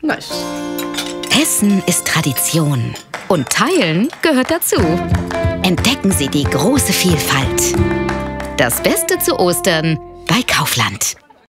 Nice. Essen ist Tradition und Teilen gehört dazu. Entdecken Sie die große Vielfalt. Das Beste zu Ostern bei Kaufland.